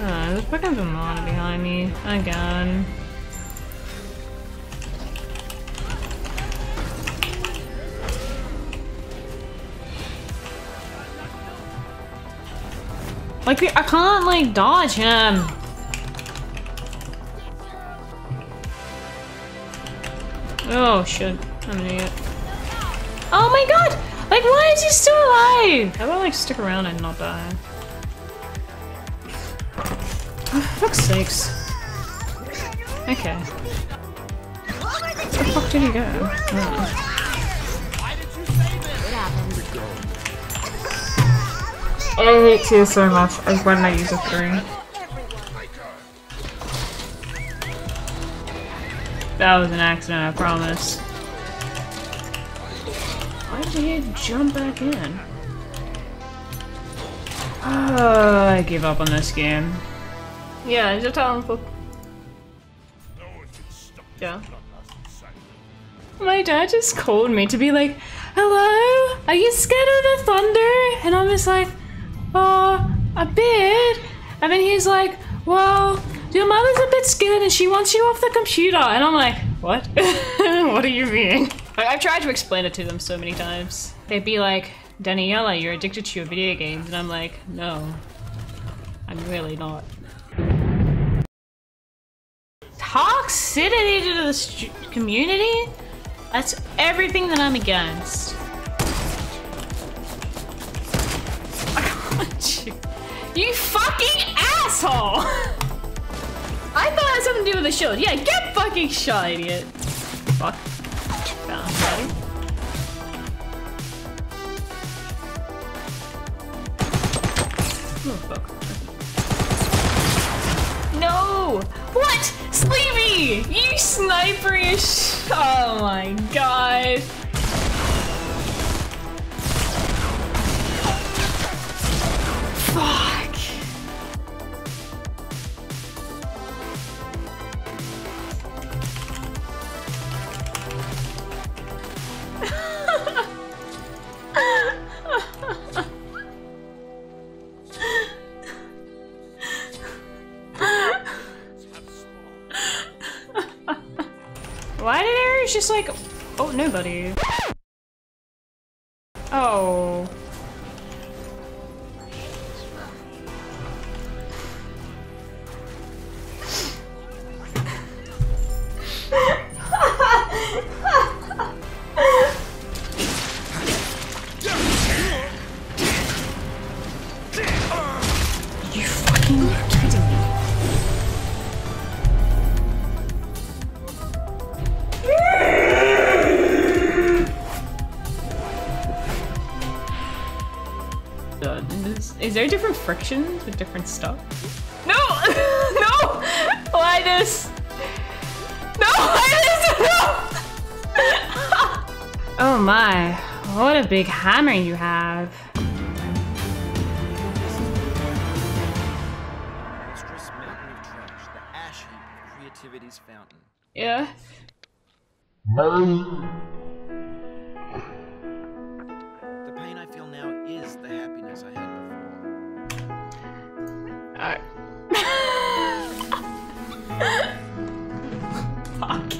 Uh, fucking Vermont behind me again. Like, I can't, like, dodge him. Oh, shit. I'm an idiot. Oh my god! Like, why is he still alive? How about, like, stick around and not die? Oh, fuck's sakes. Okay. Where the fuck did he go? Oh. I hate tears so much. I didn't I use a three? That was an accident, I promise. Why did he jump back in? Oh, I give up on this game. Yeah, just tell him. Yeah. My dad just called me to be like, Hello? Are you scared of the thunder? And I'm just like, Oh, a bit. And then he's like, Well, your mother's a bit scared and she wants you off the computer. And I'm like, What? what are you mean? I've tried to explain it to them so many times. They'd be like, Daniela, you're addicted to your video games. And I'm like, No, I'm really not. Toxicity to the community? That's everything that I'm against. You fucking asshole! I thought it had something to do with the shield. Yeah, get fucking shot, idiot. Fuck. Oh, fuck. No! What? Sleepy! You sniperish! Oh my god. Fuck. Why did Ares just like... Oh, nobody. Oh. Is, is there different frictions with different stuff? No! no! Why this? No! Why this? No! oh my, what a big hammer you have. Monstrous Fuck.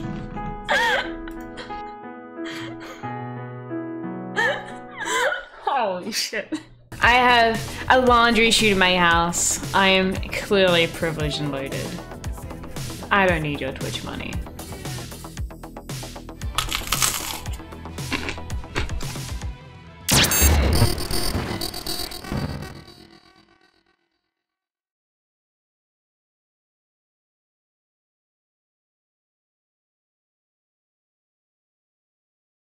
Holy shit. I have a laundry chute in my house. I am clearly privileged and loaded. I don't need your Twitch money.